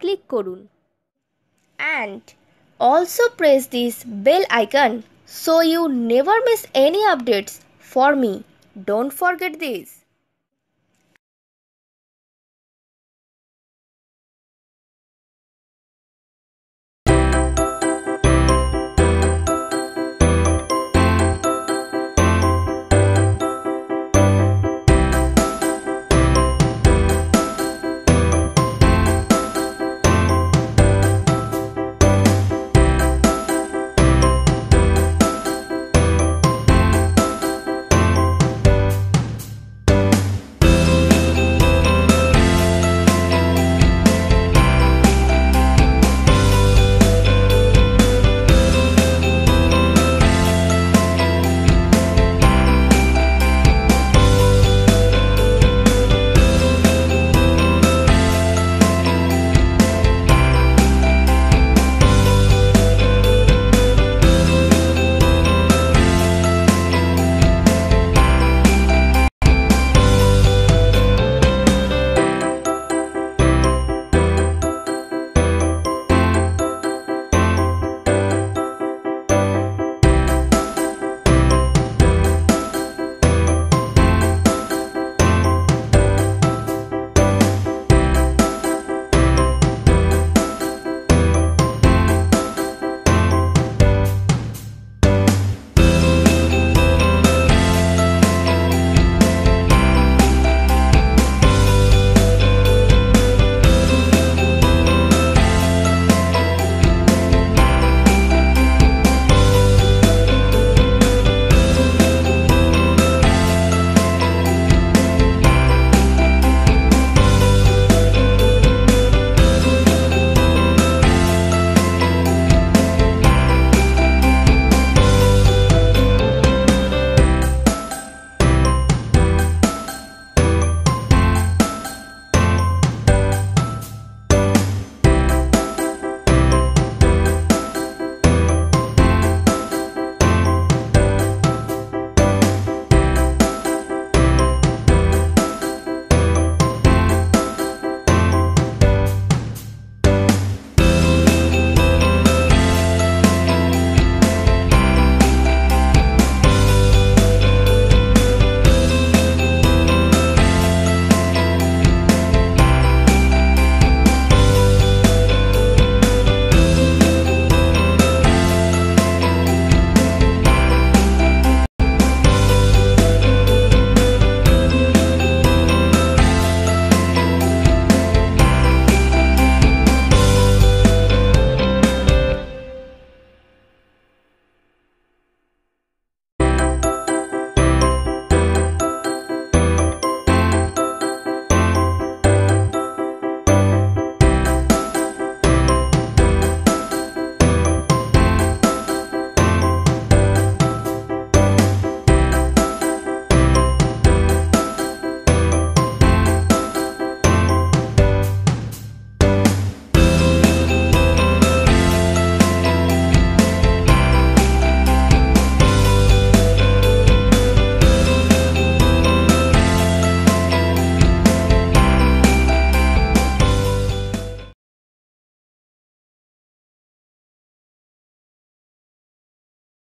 Click করুন and also press this bell icon so you never miss any updates for me. Don't forget this.